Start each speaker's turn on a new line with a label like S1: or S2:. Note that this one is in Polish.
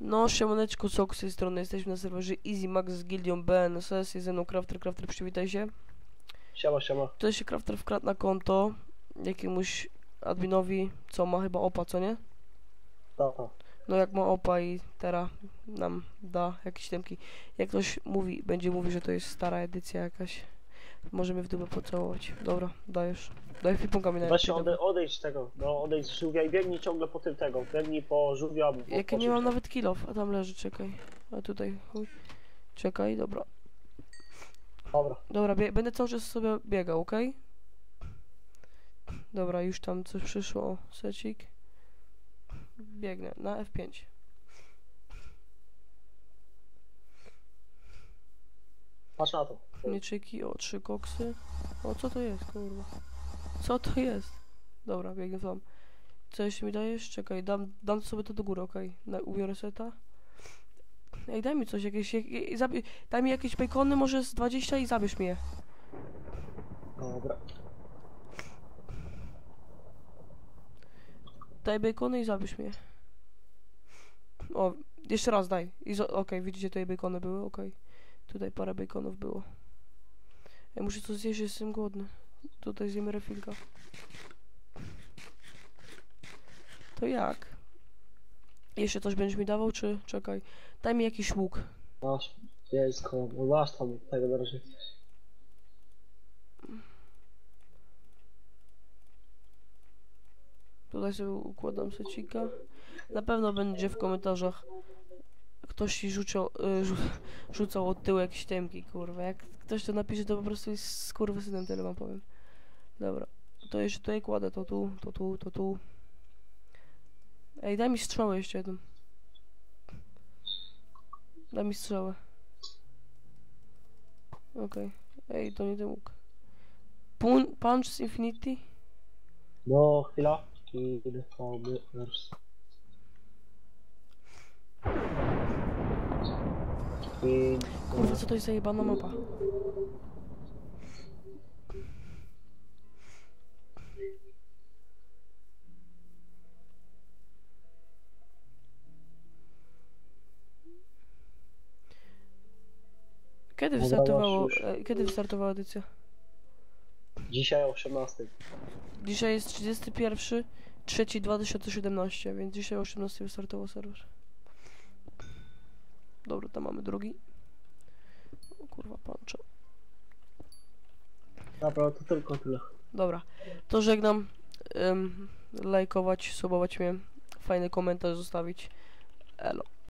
S1: No, siemaneczko, sok z tej strony, jesteśmy na serwerze Easy Max z Gildią BNSS, jest ze mną Crafter, Crafter, przywitaj się.
S2: Siema, siema.
S1: Tutaj się Crafter wkradł na konto jakiemuś adminowi, co ma chyba opa, co nie?
S2: Tata.
S1: No jak ma opa i teraz nam da jakieś temki. Jak ktoś mówi, będzie mówił, że to jest stara edycja jakaś, możemy w dupę pocałować. Dobra, dajesz. Daj fipunka mi na jakieś
S2: ode, odejdź z tego, no odejdź z żółwia i biegnij ciągle po tym tego. Biegnij po żółwia. po,
S1: Jak ja nie mam nawet kilof, a tam leży, czekaj. A tutaj, chuj. Czekaj, dobra.
S2: Dobra.
S1: Dobra, będę cały czas sobie biegał, ok? Dobra, już tam coś przyszło. Secik. Biegnę na F5.
S2: Patrz na to.
S1: Mieczyki, o, trzy koksy. O, co to jest, kurwa? Co to jest? Dobra, biegnę tam. Co jeszcze mi dajesz? Czekaj, dam, dam sobie to do góry, okej. Okay. Ubiorę seta. Ej, daj mi coś, jakieś... Jak, zabie- daj mi jakieś bacony, może z 20 i zabierz mi je.
S2: Dobra.
S1: Daj bacony i zabierz mnie. O, jeszcze raz daj. Okej, widzicie, tutaj bacony były, okej. Tutaj parę baconów było. Ja muszę coś zjeść, jestem głodny. Tutaj zjemy refilka. To jak? Jeszcze coś będziesz mi dawał, czy czekaj? Daj mi jakiś łuk.
S2: Masz. Jest koło, bo masz tam tego na razie.
S1: Tutaj sobie układam secika. Na pewno będzie w komentarzach ktoś ci rzucił, y, rzu rzucał od tyłu jakieś temki, kurwa. Jak ktoś to napisze, to po prostu jest skurwysynem, tyle wam powiem. Dobra. To jeszcze tutaj kładę, to tu, to tu, to tu. Ej, daj mi strzałę jeszcze jedną. Daj mi strzałę. Okej. Ej, to nie ten łuk. Pun punch Infinity?
S2: No, chwila. I wychodzimy. I...
S1: Kurwa, co to jest za jebana mapa? Kiedy wystartowało, e, kiedy wystartowała edycja?
S2: Dzisiaj o 18.
S1: Dzisiaj jest 31 3 2017, więc dzisiaj o 18 wystartował serwer. Dobra, tam mamy drugi. O kurwa, panczo.
S2: Dobra, to tylko tyle.
S1: Dobra, to żegnam. Ym, lajkować, subować mnie, fajny komentarz zostawić. Elo.